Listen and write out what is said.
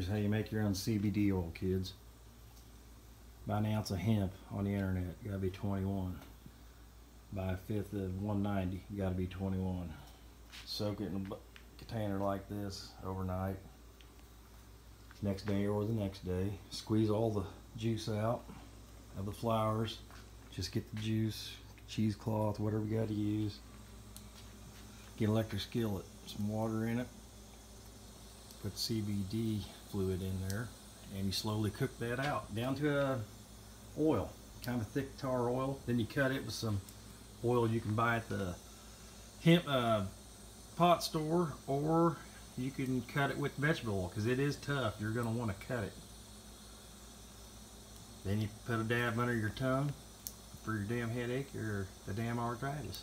Here's how you make your own CBD oil, kids. Buy an ounce of hemp on the internet, you gotta be 21. Buy a fifth of 190, you gotta be 21. Soak it in a container like this overnight. Next day or the next day, squeeze all the juice out of the flowers. Just get the juice, cheesecloth, whatever you gotta use. Get an electric skillet, some water in it. Put CBD fluid in there, and you slowly cook that out down to a oil, kind of thick tar oil. Then you cut it with some oil you can buy at the hemp uh, pot store, or you can cut it with vegetable oil because it is tough. You're gonna want to cut it. Then you put a dab under your tongue for your damn headache or the damn arthritis.